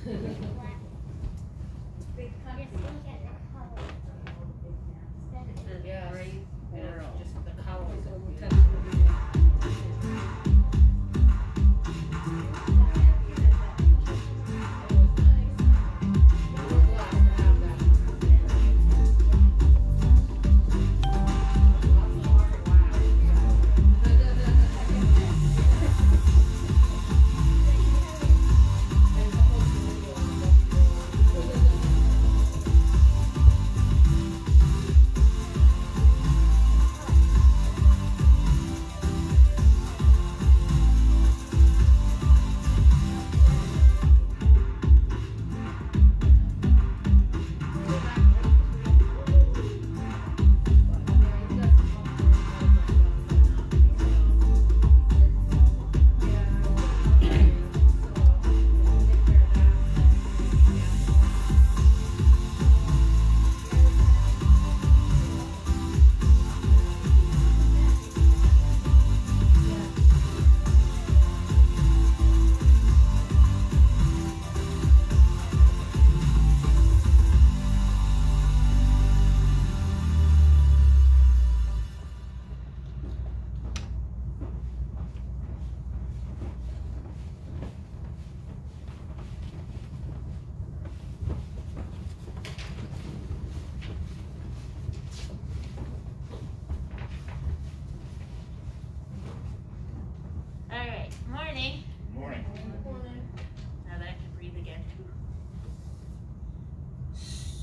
The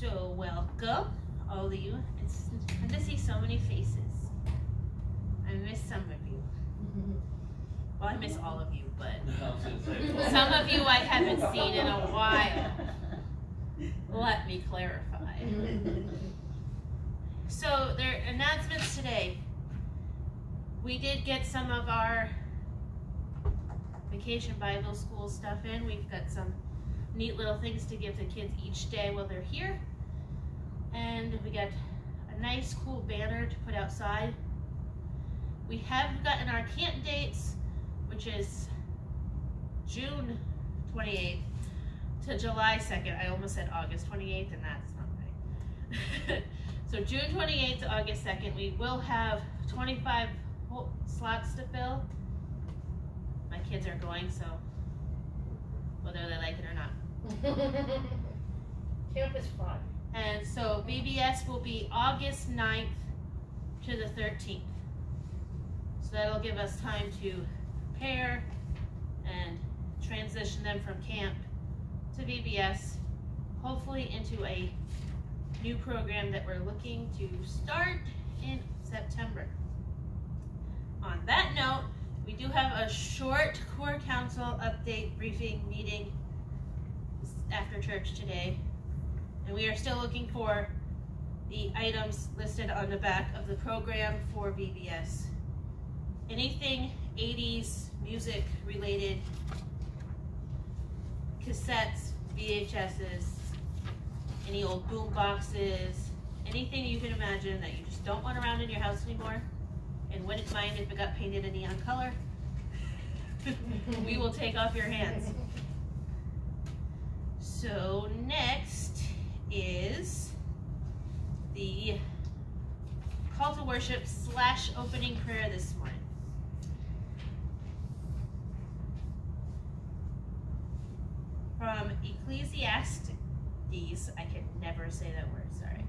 So welcome, all of you. It's good to see so many faces. I miss some of you. Well, I miss all of you, but some of you I haven't seen in a while. Let me clarify. So there are announcements today. We did get some of our vacation Bible school stuff in. We've got some neat little things to give the kids each day while they're here. And we got a nice cool banner to put outside. We have gotten our camp dates, which is June 28th to July 2nd. I almost said August 28th, and that's not right. so June 28th to August 2nd, we will have 25 slots to fill my kids are going, so whether they like it or not. Camp is fun. And so VBS will be August 9th to the 13th. So that'll give us time to prepare and transition them from camp to VBS, hopefully into a new program that we're looking to start in September. On that note, we do have a short corps council update briefing meeting after church today. And we are still looking for the items listed on the back of the program for VBS. Anything 80s music related, cassettes, VHSs, any old boom boxes, anything you can imagine that you just don't want around in your house anymore and wouldn't mind if it got painted a neon color, we will take off your hands. So next is the call to worship slash opening prayer this morning. From Ecclesiastes, I can never say that word, sorry.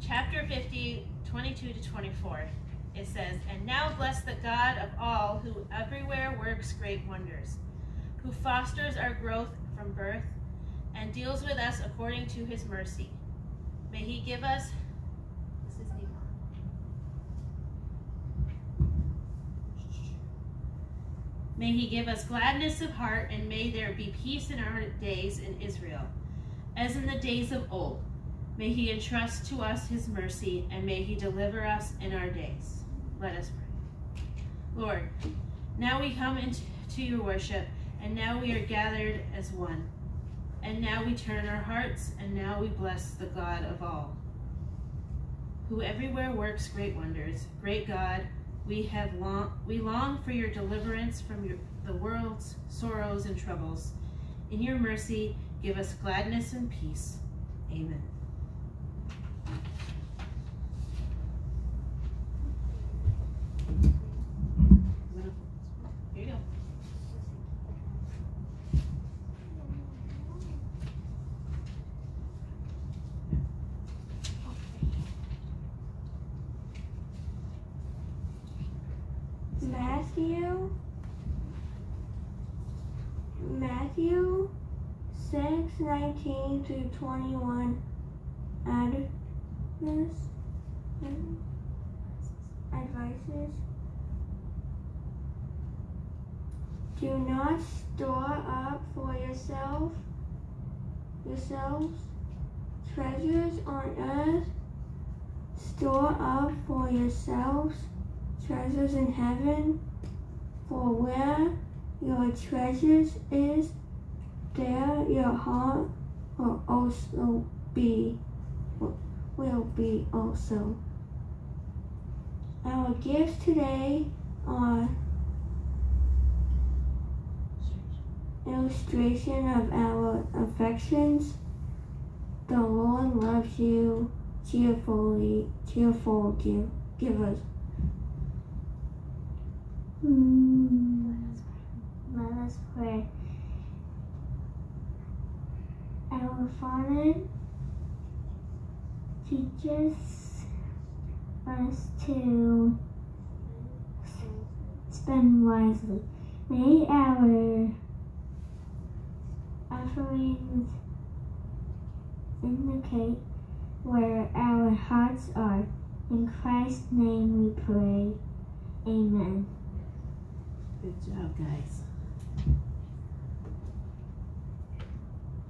Chapter 50, 22 to 24. It says, And now bless the God of all who everywhere works great wonders, who fosters our growth from birth and deals with us according to his mercy. May he give us. May he give us gladness of heart, and may there be peace in our days in Israel, as in the days of old. May he entrust to us his mercy, and may he deliver us in our days. Let us pray. Lord, now we come into your worship, and now we are gathered as one. And now we turn our hearts, and now we bless the God of all, who everywhere works great wonders. Great God, we have long we long for your deliverance from your, the world's sorrows and troubles. In your mercy, give us gladness and peace. Amen. 19 to 21 advices. Advices. Do not store up for yourself yourselves treasures on earth. Store up for yourselves treasures in heaven, for where your treasures is, there your heart will also be will be also. Our gifts today are illustration of our affections. The Lord loves you cheerfully, cheerful give, givers. Hmm. Let us pray. Our Father, teach us, us to spend wisely. May our offerings indicate where our hearts are. In Christ's name we pray. Amen. Good job, guys.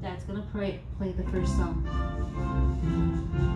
Dad's gonna pray, play the first song.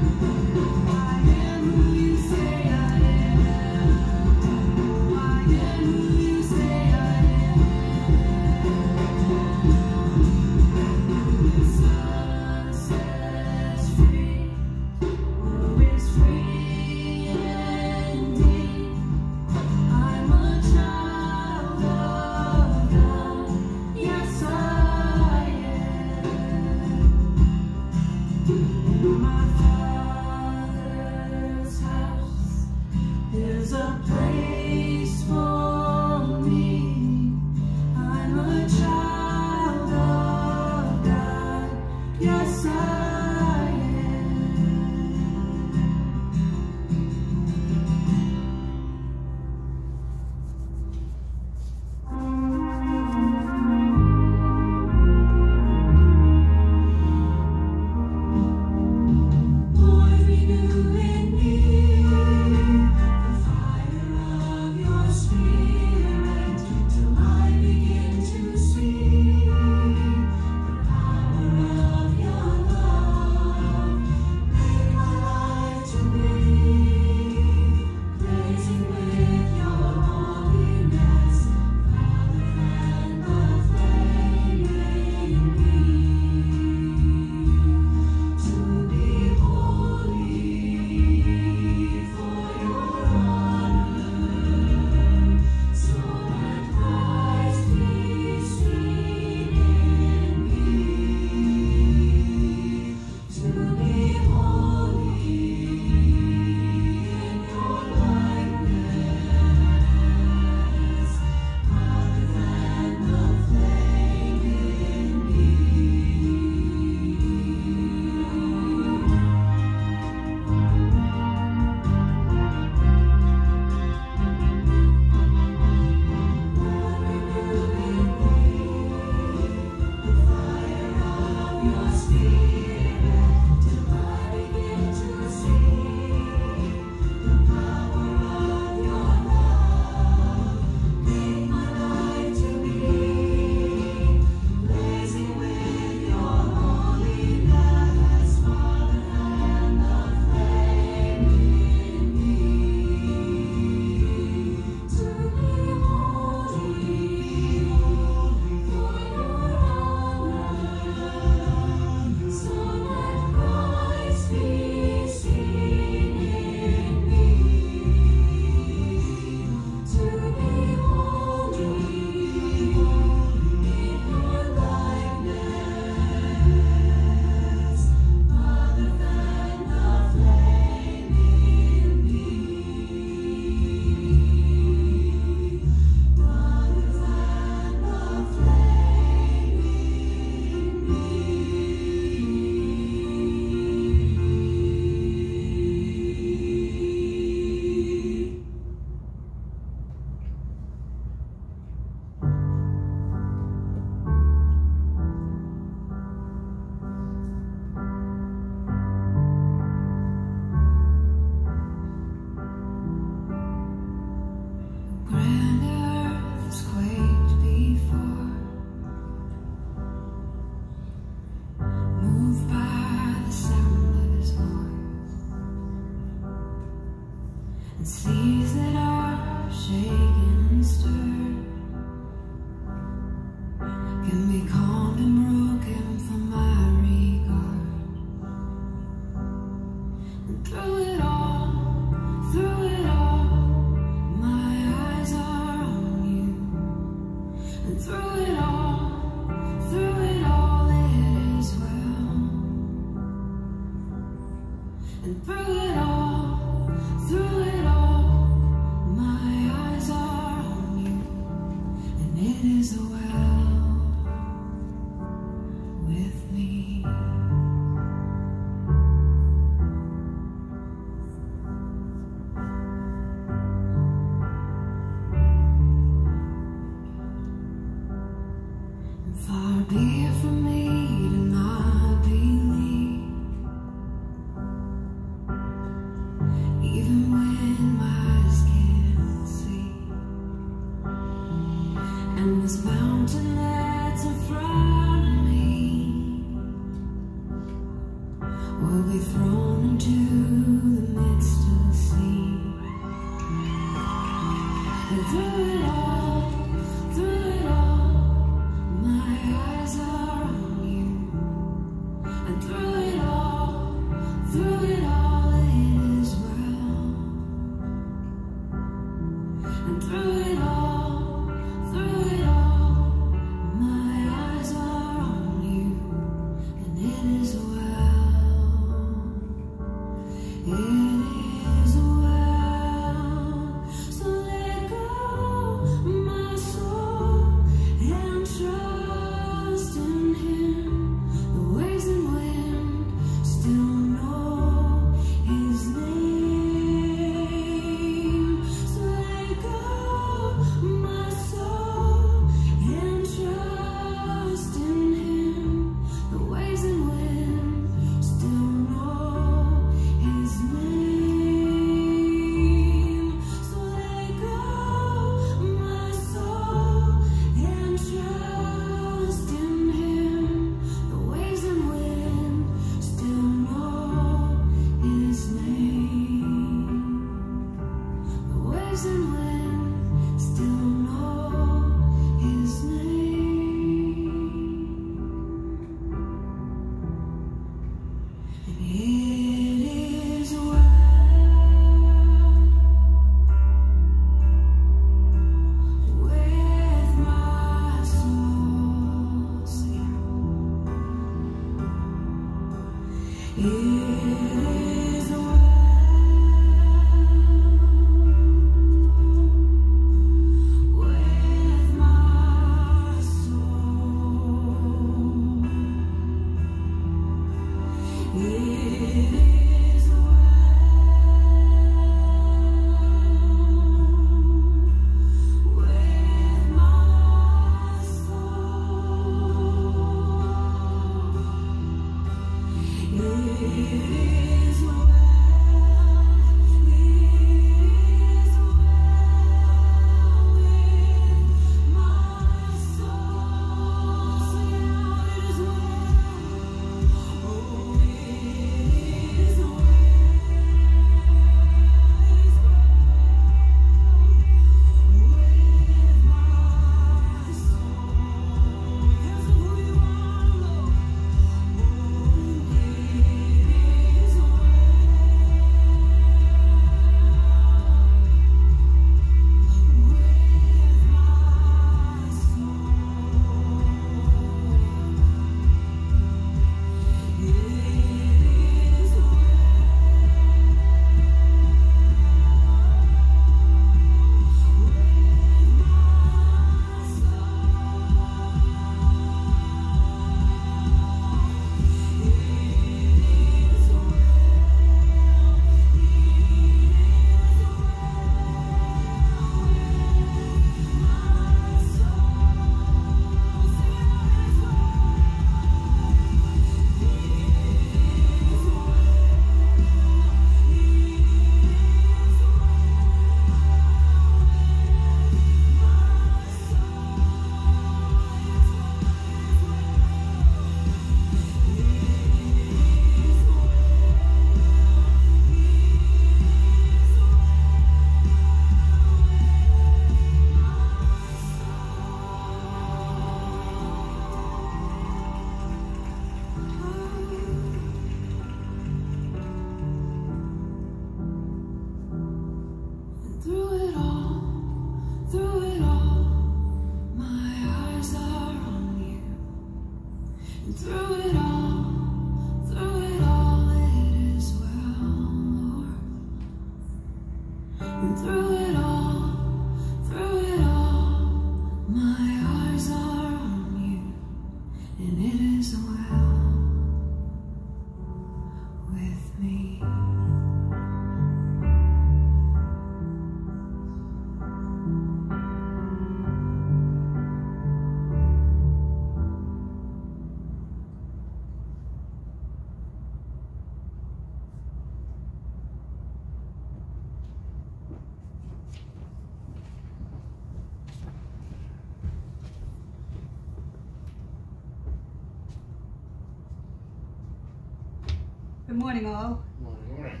Good morning, all. Morning.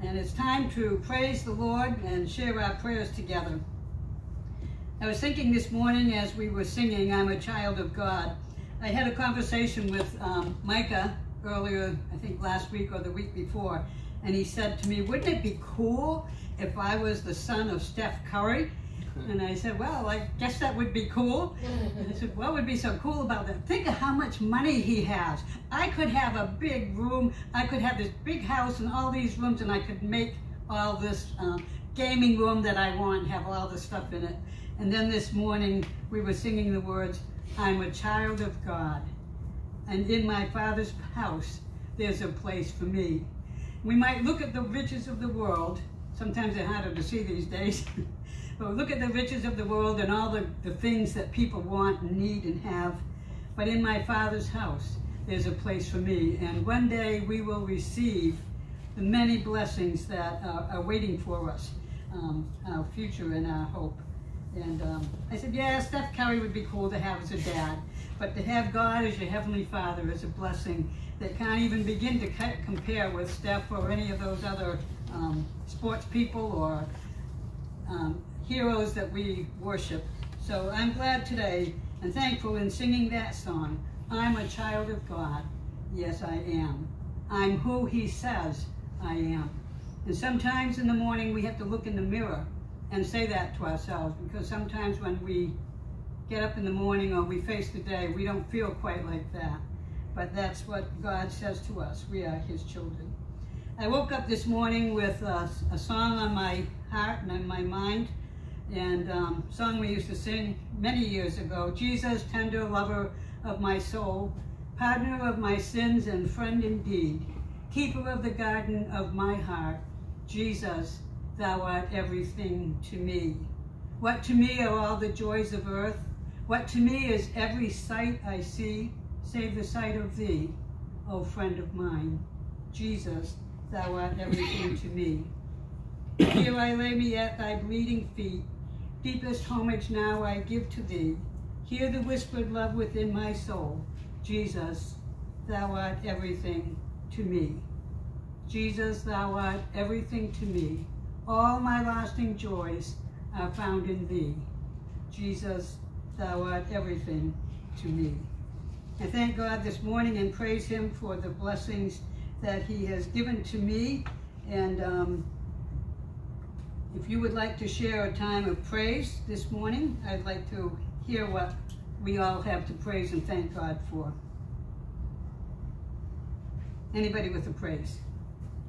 And it's time to praise the Lord and share our prayers together. I was thinking this morning as we were singing, I'm a child of God. I had a conversation with um, Micah earlier, I think last week or the week before, and he said to me, Wouldn't it be cool if I was the son of Steph Curry? And I said, Well, I guess that would be cool. And I said, What would be so cool about that? Think of how much money he has. I could have a big room, I could have this big house and all these rooms, and I could make all this um, gaming room that I want, have all the stuff in it. And then this morning we were singing the words, I'm a child of God. And in my Father's house, there's a place for me. We might look at the riches of the world. Sometimes they're harder to see these days. but look at the riches of the world and all the, the things that people want and need and have. But in my Father's house, there's a place for me. And one day we will receive the many blessings that are, are waiting for us, um, our future and our hope. And um, I said, yeah, Steph Curry would be cool to have as a dad, but to have God as your heavenly Father is a blessing that can't even begin to compare with Steph or any of those other um, sports people or um, heroes that we worship. So I'm glad today and thankful in singing that song. I'm a child of God. Yes, I am. I'm who He says I am. And sometimes in the morning we have to look in the mirror and say that to ourselves because sometimes when we get up in the morning or we face the day, we don't feel quite like that. But that's what God says to us. We are His children. I woke up this morning with a, a song on my heart and on my mind, and um, song we used to sing many years ago. Jesus, tender lover of my soul, partner of my sins and friend indeed, keeper of the garden of my heart. Jesus, thou art everything to me. What to me are all the joys of earth? What to me is every sight I see, save the sight of thee, O friend of mine. Jesus, thou art everything to me. Here I lay me at thy bleeding feet. Deepest homage now I give to thee. Hear the whispered love within my soul. Jesus, thou art everything to me. Jesus, thou art everything to me. All my lasting joys are found in thee. Jesus, thou art everything to me. I thank God this morning and praise him for the blessings that he has given to me. And um, if you would like to share a time of praise this morning, I'd like to hear what we all have to praise and thank God for. Anybody with a praise?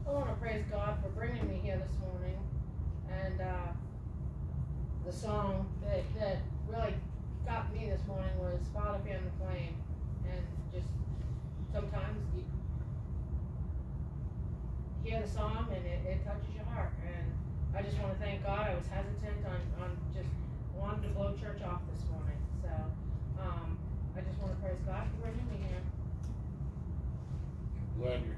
I want to praise God for bringing me here this morning, and uh, the song that, that really got me this morning was "Father Fan the Flame," and just sometimes you hear the song and it, it touches your heart. And I just want to thank God. I was hesitant on, on just wanting to blow church off this morning, so um, I just want to praise God for bringing me here. Glad you're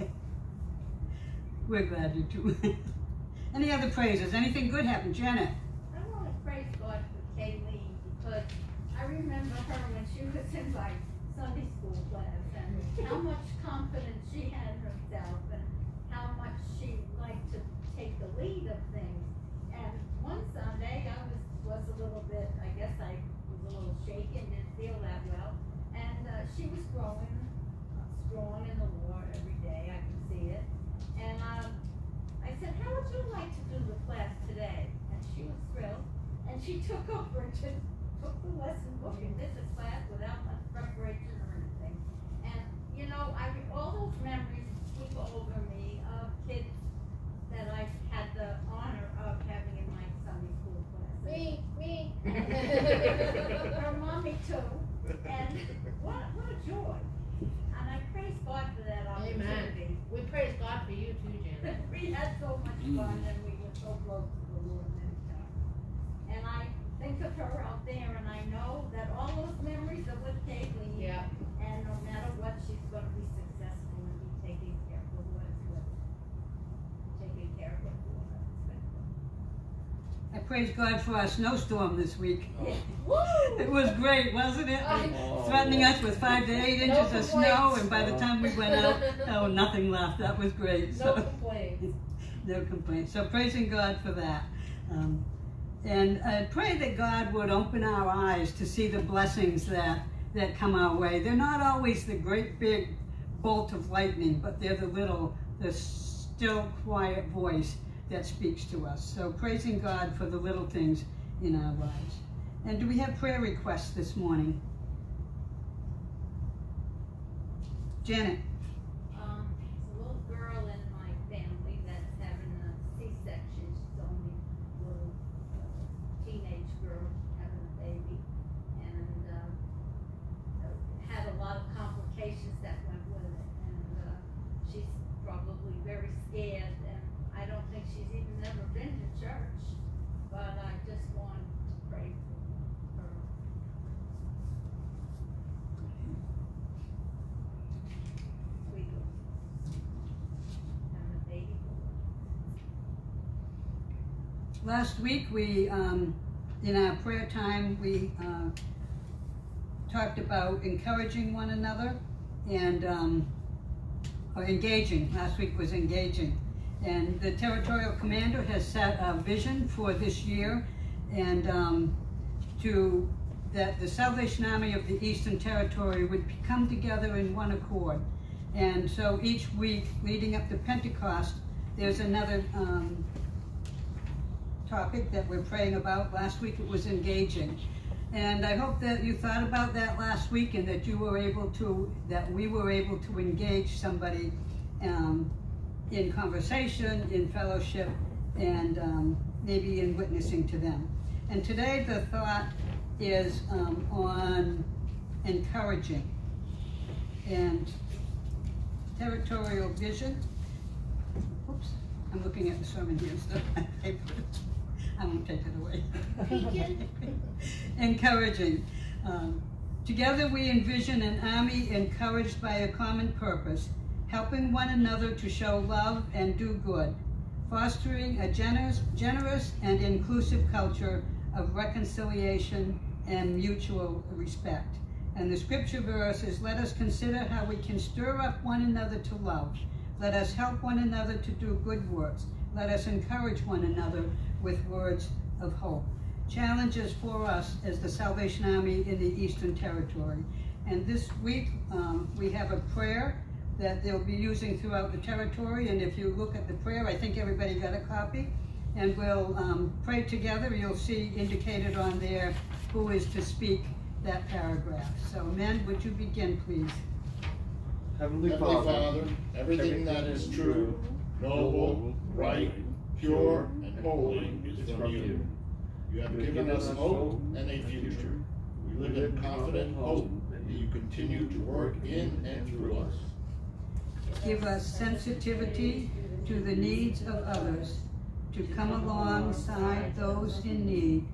here. We're glad you're too. Any other praises? Anything good happen? Janet? I want to praise God for Kayleen because I remember her when she was in my Sunday school class and how much confidence she had in herself and how much she liked to take the lead of things. And one Sunday I was, was a little bit, I guess I was a little shaken, didn't feel that well. And uh, she was growing strong in the Lord every day, I could see it. And um, I said, how would you like to do the class today? And she was thrilled. And she took over and just took the lesson book and did the class without much preparation or anything. And, you know, I, all those memories sweep over me of kids that I had the honor of having in my Sunday school class. Me, me. Her mommy too. And what, what a joy. And I praise God for that opportunity. Amen. We praise God for you too, Janet. We had so much fun and we were so close to the Lord and. And I think of her out there and I know that all those memories are with Kayleen. Yeah. And no matter what, she's gonna be successful and be taking care of the Lord's good. Taking care of her for her. It's been good. I praise God for our snowstorm this week. Woo! It was great, wasn't it? I- Threatening us with five to eight No inches of snow, and by the time we went out, oh, nothing left. That was great. No So, complaints. no complaints. So praising God for that. Um, and I pray that God would open our eyes to see the blessings that, that come our way. They're not always the great big bolt of lightning, but they're the little, the still quiet voice that speaks to us. So praising God for the little things in our lives. And do we have prayer requests this morning? Janet. Um, there's a little girl in my family that's having a C-section. She's only a little uh, teenage girl having a baby. And, um, uh, had a lot of complications that went with it. And, uh, she's probably very scared and I don't think she's even ever been to church. But I just want to pray for her. Sweet little having a baby boy. Last week, we, um, in our prayer time, we, uh, talked about encouraging one another and, um, engaging. Last week was engaging. And the territorial commander has set a vision for this year and, um, to, that the Salvation Army of the Eastern Territory would come together in one accord. And so each week leading up to Pentecost, there's another, um, topic that we're praying about. Last week it was engaging. And I hope that you thought about that last week and that you were able to, that we were able to engage somebody um, in conversation, in fellowship, and um, maybe in witnessing to them. And today the thought is um, on encouraging and territorial vision. Oops, I'm looking at the sermon here instead of my paper. I won't take it away. Encouraging. Um, together we envision an army encouraged by a common purpose, helping one another to show love and do good, fostering a generous, generous and inclusive culture of reconciliation and mutual respect. And the scripture verse is, let us consider how we can stir up one another to love. Let us help one another to do good works. Let us encourage one another with words of hope. Challenges for us as the Salvation Army in the Eastern Territory. And this week, um, we have a prayer that they'll be using throughout the territory. And if you look at the prayer, I think everybody got a copy. And we'll um, pray together. You'll see indicated on there who is to speak that paragraph. So, men, would you begin, please? Heavenly Heavenly Father, Father, everything that is true, noble, right, pure, and holy is from you. You have given us hope and a future. We live in confident hope that you continue to work in and through us. Give us sensitivity to the needs of others, to come alongside those in need,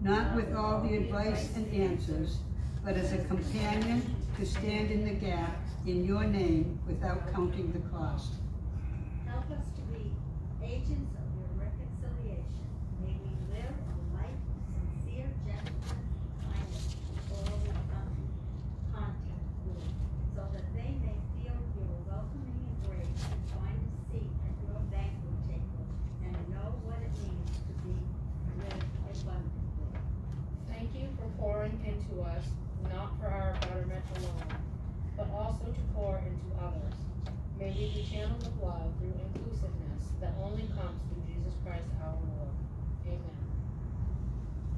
not with all the advice and answers, but as a companion to stand in the gap in your name without counting the cost. Help us to be agents of your reconciliation. May we live a life of sincere gentleness and kindness to all we come in contact with, so that they may feel your welcoming embrace and find a seat at your banquet table and know what it means to be lived abundantly. Thank you for us, not for our betterment alone, but also to pour into others. May we be channels of love through inclusiveness that only comes through Jesus Christ our Lord. Amen.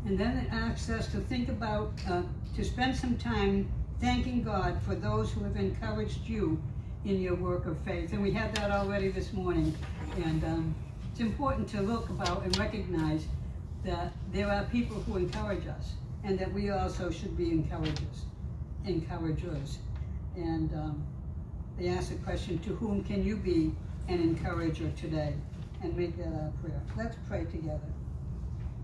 And then it asks us to think about, uh, to spend some time thanking God for those who have encouraged you in your work of faith. And we had that already this morning. And um, it's important to look about and recognize that there are people who encourage us and that we also should be encouragers, encouragers. And um, they ask the question, to whom can you be an encourager today? And make that our prayer. Let's pray together.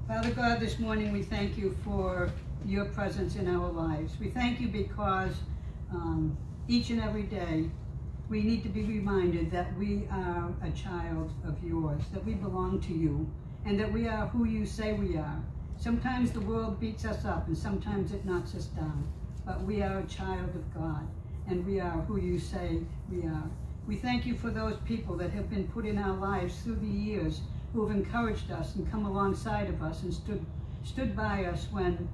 Father God, this morning we thank you for your presence in our lives. We thank you because um, each and every day we need to be reminded that we are a child of yours, that we belong to you, and that we are who you say we are. Sometimes the world beats us up and sometimes it knocks us down, but we are a child of God and we are who you say we are. We thank you for those people that have been put in our lives through the years who have encouraged us and come alongside of us and stood stood by us when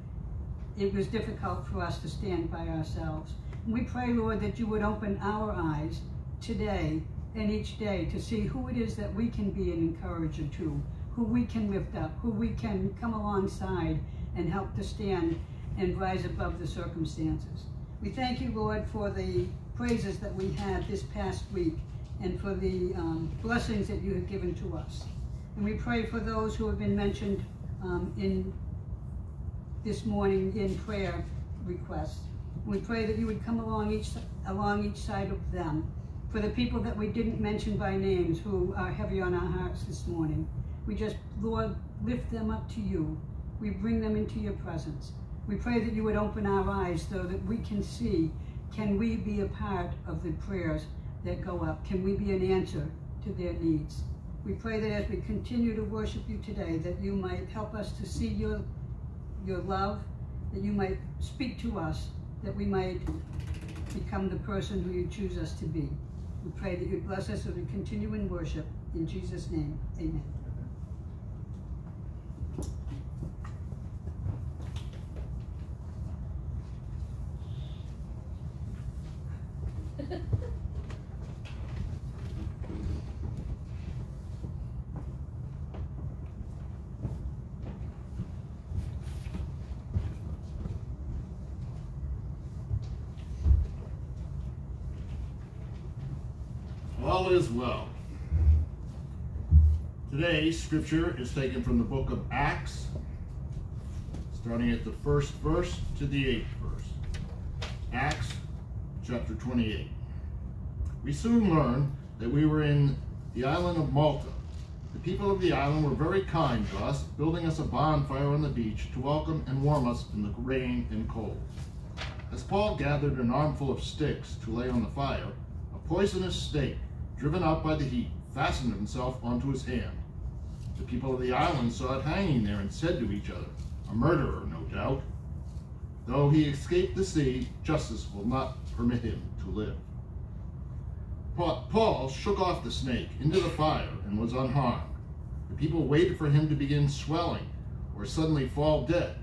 it was difficult for us to stand by ourselves. And we pray, Lord, that you would open our eyes today and each day to see who it is that we can be an encourager to, who we can lift up, who we can come alongside and help to stand and rise above the circumstances. We thank you, Lord, for the praises that we had this past week and for the um, blessings that you have given to us. And we pray for those who have been mentioned um, in this morning in prayer requests. We pray that you would come along each along each side of them. For the people that we didn't mention by names who are heavy on our hearts this morning, we just, Lord, lift them up to you. We bring them into your presence. We pray that you would open our eyes so that we can see, can we be a part of the prayers that go up? Can we be an answer to their needs? We pray that as we continue to worship you today, that you might help us to see your, your love, that you might speak to us, that we might become the person who you choose us to be. We pray that you bless us as we continue in worship. In Jesus' name, amen. Is well. Today's scripture is taken from the book of Acts, starting at the first verse to the eighth verse. Acts chapter 28. We soon learned that we were in the island of Malta. The people of the island were very kind to us, building us a bonfire on the beach to welcome and warm us in the rain and cold. As Paul gathered an armful of sticks to lay on the fire, a poisonous snake, driven out by the heat, fastened himself onto his hand. The people of the island saw it hanging there and said to each other, A murderer, no doubt. Though he escaped the sea, justice will not permit him to live. Paul shook off the snake into the fire and was unharmed. The people waited for him to begin swelling or suddenly fall dead.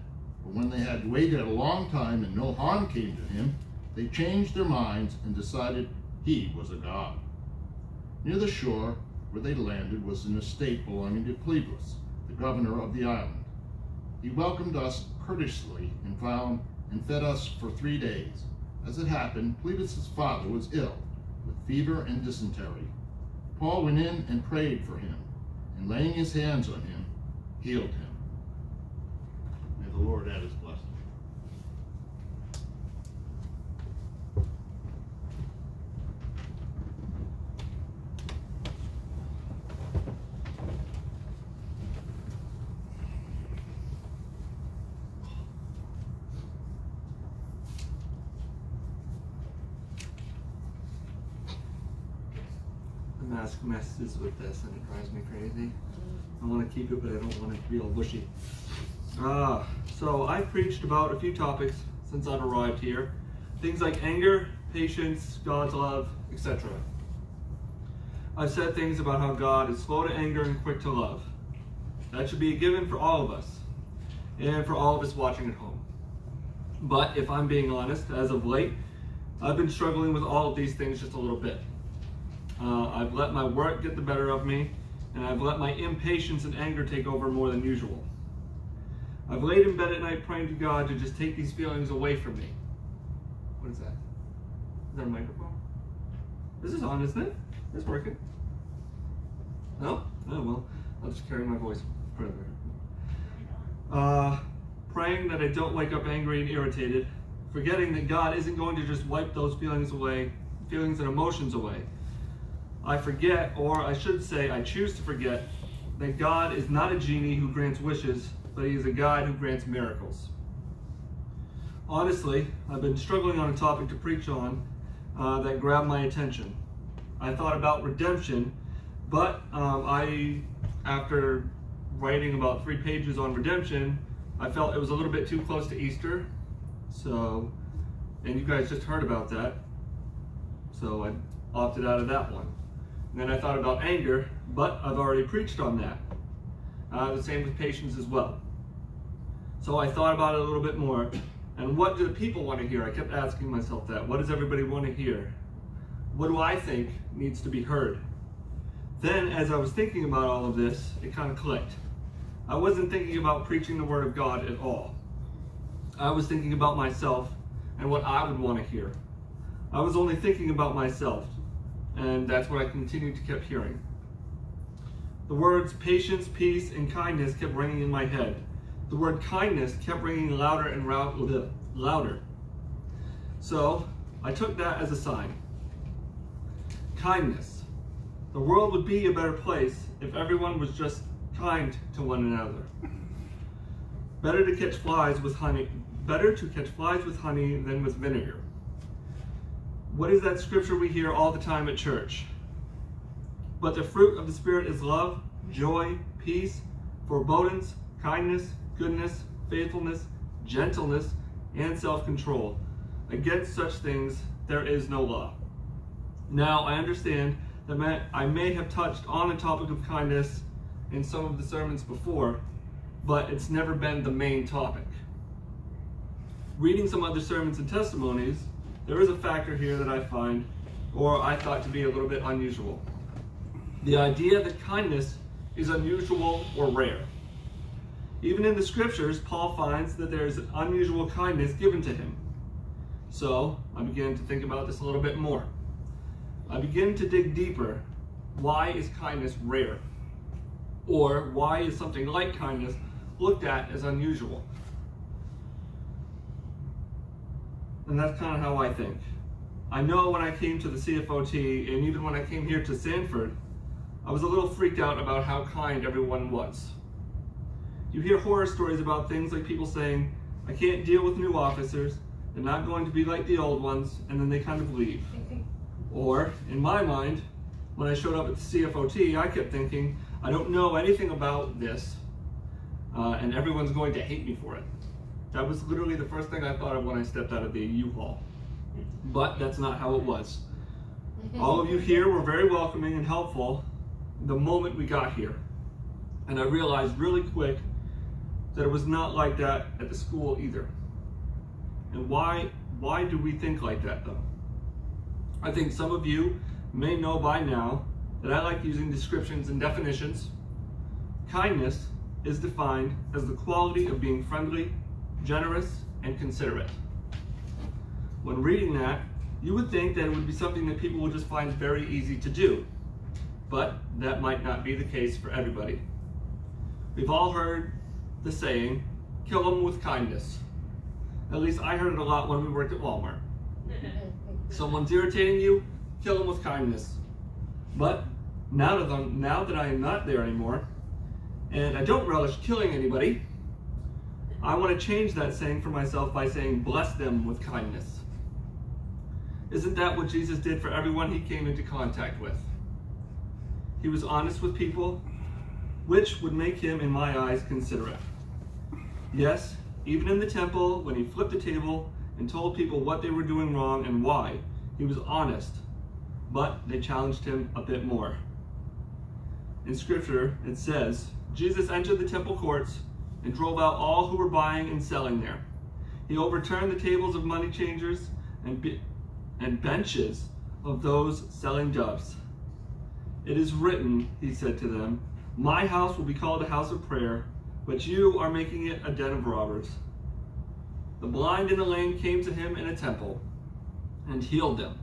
But when they had waited a long time and no harm came to him, they changed their minds and decided he was a god. Near the shore where they landed was an estate belonging to Publius, the governor of the island. He welcomed us courteously and found and fed us for three days. As it happened, Publius' father was ill with fever and dysentery. Paul went in and prayed for him, and laying his hands on him, healed him. May the Lord add his blessing. The mask messes with this and it drives me crazy. I want to keep it, but I don't want it to be all bushy. Ah, so I've preached about a few topics since I've arrived here. Things like anger, patience, God's love, etc. I've said things about how God is slow to anger and quick to love. That should be a given for all of us, and for all of us watching at home. But if I'm being honest, as of late, I've been struggling with all of these things just a little bit. Uh, I've let my work get the better of me, and I've let my impatience and anger take over more than usual. I've laid in bed at night praying to God to just take these feelings away from me. What is that? Is that a microphone? This is on, isn't it? It's working. No? Oh, well, I'll just carry my voice further. Uh, praying that I don't wake up angry and irritated, forgetting that God isn't going to just wipe those feelings away, feelings and emotions away. I forget, or I should say, I choose to forget, that God is not a genie who grants wishes, but He is a God who grants miracles. Honestly, I've been struggling on a topic to preach on uh, that grabbed my attention. I thought about redemption, but um, I, after writing about three pages on redemption, I felt it was a little bit too close to Easter. So, and you guys just heard about that. So I opted out of that one. Then I thought about anger, but I've already preached on that. Uh, the same with patience as well. So I thought about it a little bit more. And what do the people want to hear? I kept asking myself that. What does everybody want to hear? What do I think needs to be heard? Then, as I was thinking about all of this, it kind of clicked. I wasn't thinking about preaching the Word of God at all. I was thinking about myself and what I would want to hear. I was only thinking about myself, and that's what I continued to keep hearing. The words patience, peace, and kindness kept ringing in my head. The word kindness kept ringing louder and louder. So I took that as a sign. Kindness. The world would be a better place if everyone was just kind to one another. Better to catch flies with honey, better to catch flies with honey than with vinegar. What is that scripture we hear all the time at church? But the fruit of the Spirit is love, joy, peace, forebodings, kindness, goodness, faithfulness, gentleness, and self control. Against such things there is no law. Now, I understand that I may have touched on the topic of kindness in some of the sermons before, but it's never been the main topic. Reading some other sermons and testimonies, there is a factor here that I find, or I thought to be a little bit unusual. The idea that kindness is unusual or rare. Even in the scriptures, Paul finds that there is unusual kindness given to him. So I began to think about this a little bit more. I begin to dig deeper. Why is kindness rare? Or why is something like kindness looked at as unusual? And that's kind of how I think. I know when I came to the CFOT, and even when I came here to Sanford, I was a little freaked out about how kind everyone was. You hear horror stories about things like people saying, I can't deal with new officers, they're not going to be like the old ones, and then they kind of leave. Or, in my mind, when I showed up at the CFOT, I kept thinking, I don't know anything about this, uh, and everyone's going to hate me for it. That was literally the first thing I thought of when I stepped out of the U-Haul. But that's not how it was. All of you here were very welcoming and helpful the moment we got here. And I realized really quick that it was not like that at the school either. And why why do we think like that though? I think some of you may know by now that I like using descriptions and definitions. Kindness is defined as the quality of being friendly, generous, and considerate. When reading that, you would think that it would be something that people would just find very easy to do. But that might not be the case for everybody. We've all heard the saying, kill them with kindness. At least I heard it a lot when we worked at Walmart. Someone's irritating you, kill them with kindness. But now that, I'm, now that I am not there anymore, and I don't relish killing anybody, I want to change that saying for myself by saying, bless them with kindness. Isn't that what Jesus did for everyone he came into contact with? He was honest with people, which would make him, in my eyes, considerate. Yes, even in the temple, when he flipped the table and told people what they were doing wrong and why, he was honest, but they challenged him a bit more. In scripture, it says, Jesus entered the temple courts and drove out all who were buying and selling there. He overturned the tables of money changers and, be- and benches of those selling doves. It is written, he said to them, My house will be called a house of prayer, but you are making it a den of robbers. The blind and the lame came to him in a temple and healed them.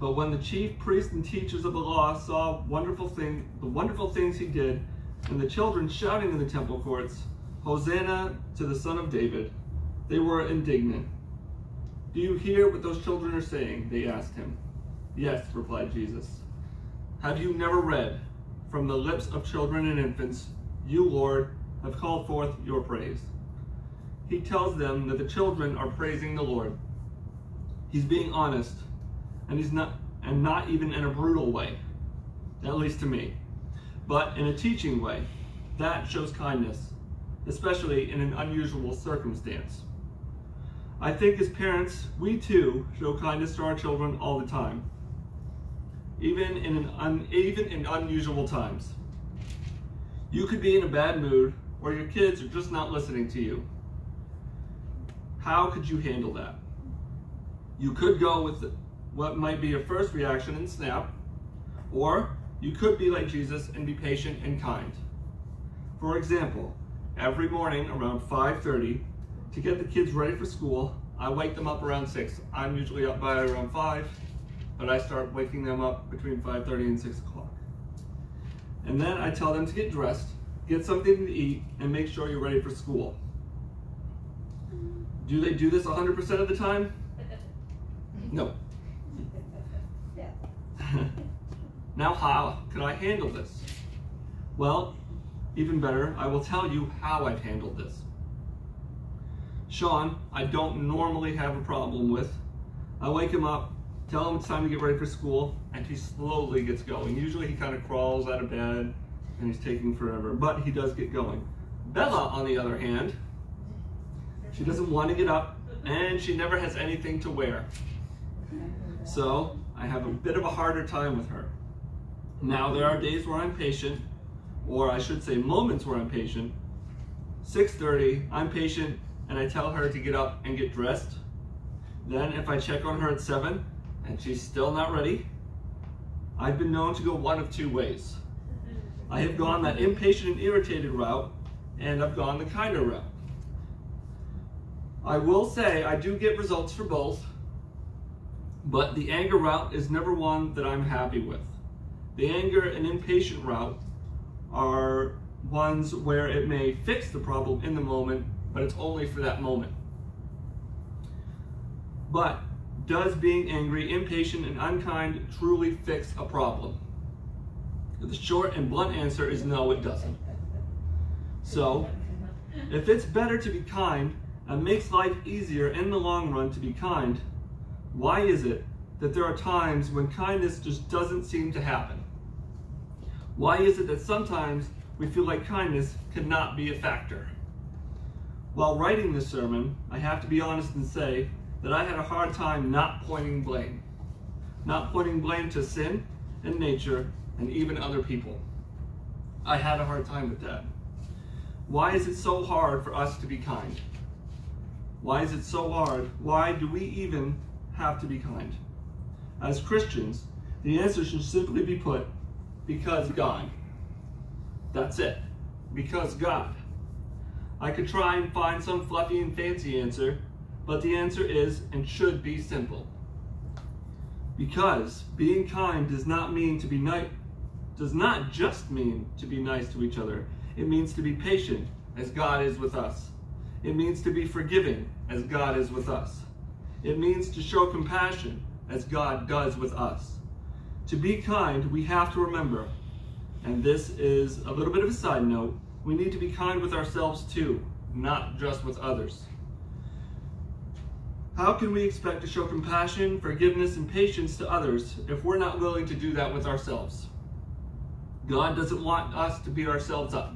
But when the chief priests and teachers of the law saw wonderful thing, the wonderful things he did, and the children shouting in the temple courts, Hosanna to the Son of David, they were indignant. Do you hear what those children are saying? They asked him. Yes, replied Jesus. Have you never read, From the lips of children and infants, you, Lord, have called forth your praise? He tells them that the children are praising the Lord. He's being honest, and he's not and not even in a brutal way, at least to me, but in a teaching way. That shows kindness, especially in an unusual circumstance. I think as parents, we too show kindness to our children all the time, even in, an un, even in unusual times. You could be in a bad mood or your kids are just not listening to you. How could you handle that? You could go with what might be your first reaction and snap, or you could be like Jesus and be patient and kind. For example, every morning around 5.30, to get the kids ready for school, I wake them up around 6. I'm usually up by around 5, but I start waking them up between 5.30 and 6 o'clock. And then I tell them to get dressed, get something to eat, and make sure you're ready for school. Do they do this 100% of the time? No. now how could I handle this? Well, even better, I will tell you how I've handled this. Sean, I don't normally have a problem with. I wake him up, tell him it's time to get ready for school, and he slowly gets going. Usually he kind of crawls out of bed and he's taking forever, but he does get going. Bella, on the other hand, she doesn't want to get up and she never has anything to wear. So I have a bit of a harder time with her. Now there are days where I'm patient, or I should say moments where I'm patient. 6.30, I'm patient and I tell her to get up and get dressed. Then if I check on her at 7 and she's still not ready, I've been known to go one of two ways. I have gone that impatient and irritated route, and I've gone the kinder route. I will say I do get results for both, but the anger route is never one that I'm happy with. The anger and impatient route are ones where it may fix the problem in the moment, but it's only for that moment. But does being angry, impatient, and unkind truly fix a problem? The short and blunt answer is no, it doesn't. So, if it's better to be kind and makes life easier in the long run to be kind, why is it that there are times when kindness just doesn't seem to happen? Why is it that sometimes we feel like kindness cannot be a factor? While writing this sermon, I have to be honest and say that I had a hard time not pointing blame. Not pointing blame to sin and nature and even other people. I had a hard time with that. Why is it so hard for us to be kind? Why is it so hard? Why do we even have to be kind? As Christians, the answer should simply be put because God. That's it. Because God. I could try and find some fluffy and fancy answer, but the answer is and should be simple. Because being kind does not mean to be nice does not just mean to be nice to each other. It means to be patient as God is with us. It means to be forgiving as God is with us. It means to show compassion as God does with us. To be kind, we have to remember, and this is a little bit of a side note, we need to be kind with ourselves too, not just with others. How can we expect to show compassion, forgiveness, and patience to others if we're not willing to do that with ourselves? God doesn't want us to beat ourselves up.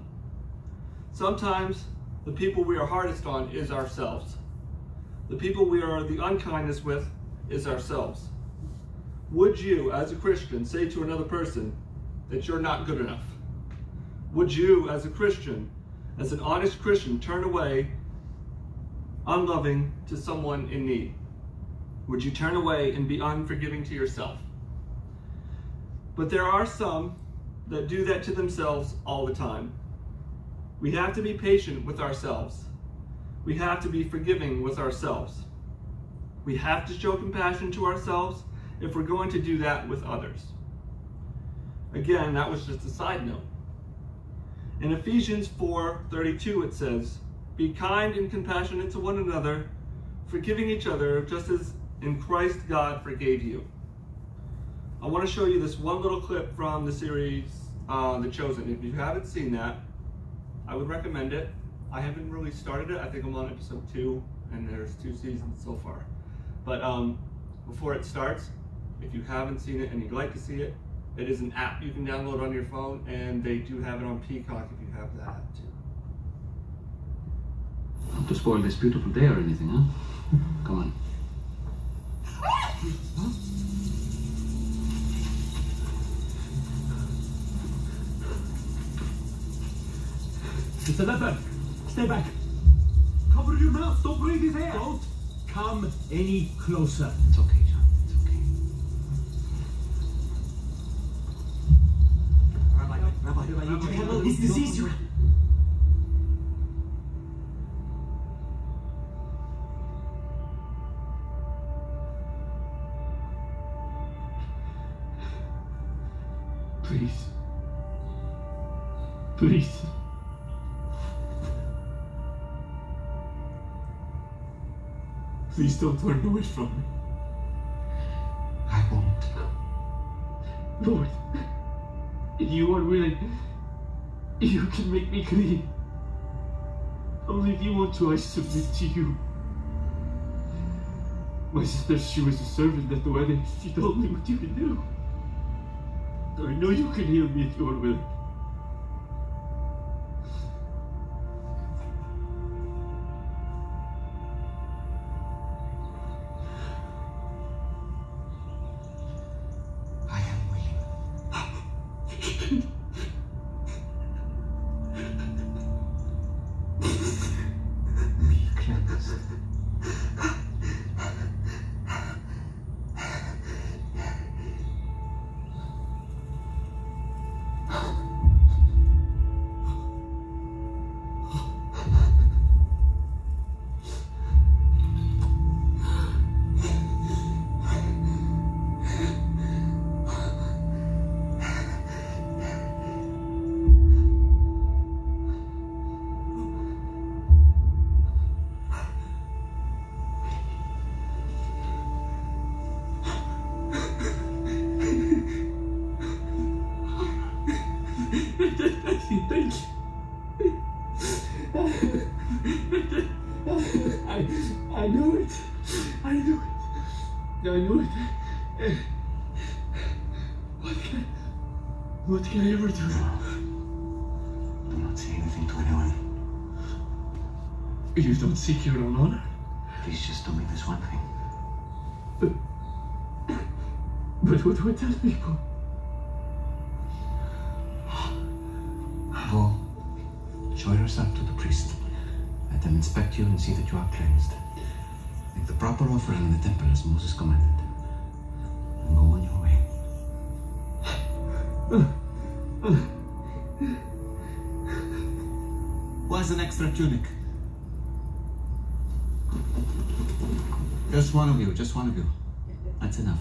Sometimes the people we are hardest on is ourselves. The people we are the unkindness with is ourselves. Would you, as a Christian, say to another person that you're not good enough? Would you, as a Christian, as an honest Christian, turn away unloving to someone in need? Would you turn away and be unforgiving to yourself? But there are some that do that to themselves all the time. We have to be patient with ourselves. We have to be forgiving with ourselves. We have to show compassion to ourselves if we're going to do that with others. Again, that was just a side note. In Ephesians 4:32 it says, "Be kind and compassionate to one another, forgiving each other just as in Christ God forgave you." I want to show you this one little clip from the series uh, The Chosen. If you haven't seen that, I would recommend it. I haven't really started it. I think I'm on episode two, and there's two seasons so far. But um, before it starts, if you haven't seen it and you'd like to see it, It is an app you can download on your phone, and they do have it on Peacock if you have that app too. Not to spoil this beautiful day or anything, huh? Come on. Mr. Leopard, stay back. Cover your mouth. Don't breathe his air. Don't come any closer. It's okay, John. It's okay. Rabbi, Rabbi, I need to handle his disease. You... Please. Please. Please don't turn away from me. I won't. Lord, if you are willing, you can make me clean. Only if you want to, I submit to you. My sister, she was a servant at the wedding. She told me what you can do. I know you can heal me if you are willing. You don't seek your own honor? Please just do me this one thing. But but what do I tell people? Go. Show yourself to the priest. Let them inspect you and see that you are cleansed. Make the proper offering in the temple as Moses commanded. And go on your way. Where's an extra tunic? Just one of you, just one of you. That's enough.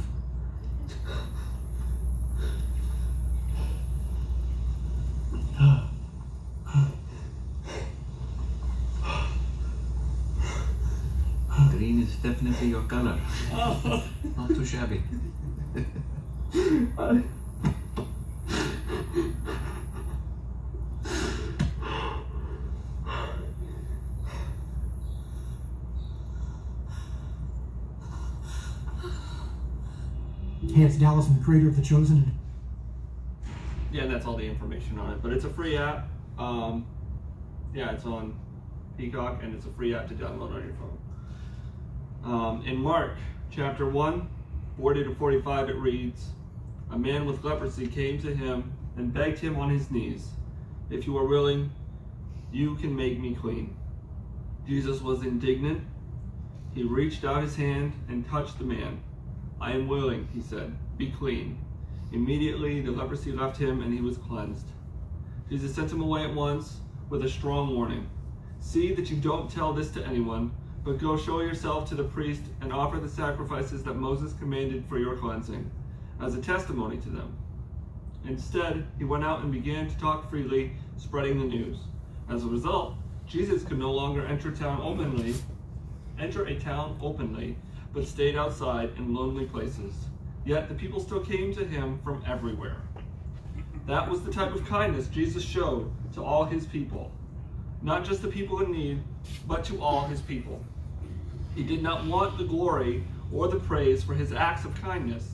Green is definitely your color. Not too shabby. Hey, it's Dallas. I'm the creator of The Chosen. Yeah, and that's all the information on it. But it's a free app. Um, yeah, it's on Peacock, and it's a free app to download on your phone. Um, in Mark chapter 1, 40 to 45, it reads A man with leprosy came to him and begged him on his knees, If you are willing, you can make me clean. Jesus was indignant. He reached out his hand and touched the man. I am willing, he said, be clean. Immediately the leprosy left him and he was cleansed. Jesus sent him away at once with a strong warning See that you don't tell this to anyone, but go show yourself to the priest and offer the sacrifices that Moses commanded for your cleansing, as a testimony to them. Instead, he went out and began to talk freely, spreading the news. As a result, Jesus could no longer enter town openly, enter a town openly, but stayed outside in lonely places. Yet the people still came to him from everywhere. That was the type of kindness Jesus showed to all his people. Not just the people in need, but to all his people. He did not want the glory or the praise for his acts of kindness.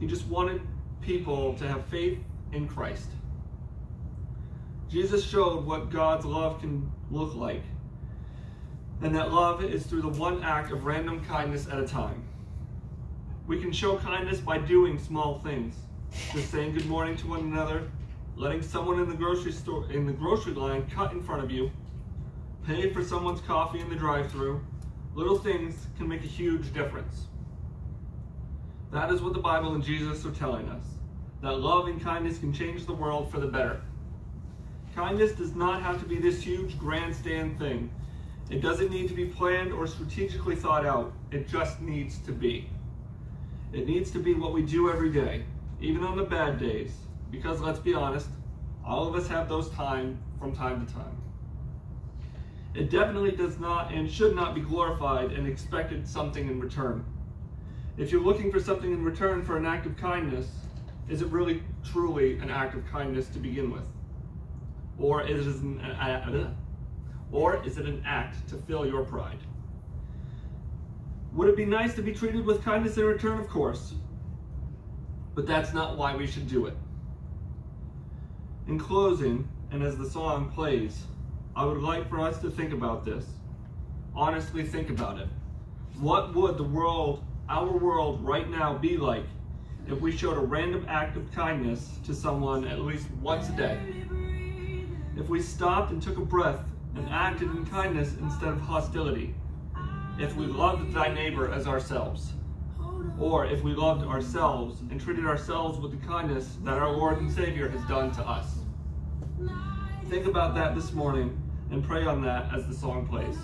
He just wanted people to have faith in Christ. Jesus showed what God's love can look like, and that love is through the one act of random kindness at a time. We can show kindness by doing small things, just saying good morning to one another, letting someone in the grocery store in the grocery line cut in front of you, pay for someone's coffee in the drive-through. Little things can make a huge difference. That is what the Bible and Jesus are telling us. That love and kindness can change the world for the better. Kindness does not have to be this huge grandstand thing. It doesn't need to be planned or strategically thought out. It just needs to be. It needs to be what we do every day, even on the bad days. Because let's be honest, all of us have those time from time to time. It definitely does not and should not be glorified and expected something in return. If you're looking for something in return for an act of kindness, is it really truly an act of kindness to begin with? Or is it an, or is it an act to fill your pride? Would it be nice to be treated with kindness in return? Of course. But that's not why we should do it. In closing, and as the song plays, I would like for us to think about this. Honestly, think about it. What would the world, our world right now, be like if we showed a random act of kindness to someone at least once a day? If we stopped and took a breath and acted in kindness instead of hostility? If we loved thy neighbor as ourselves? Or if we loved ourselves and treated ourselves with the kindness that our Lord and Savior has done to us? Think about that this morning and pray on that as the song plays.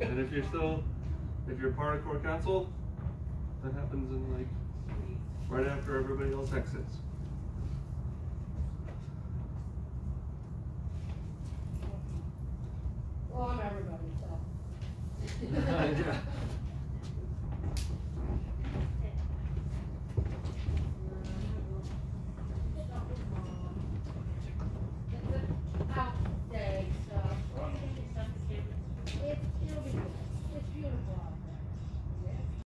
And if you're still, if you're part of corps council, that happens in like right after everybody else exits.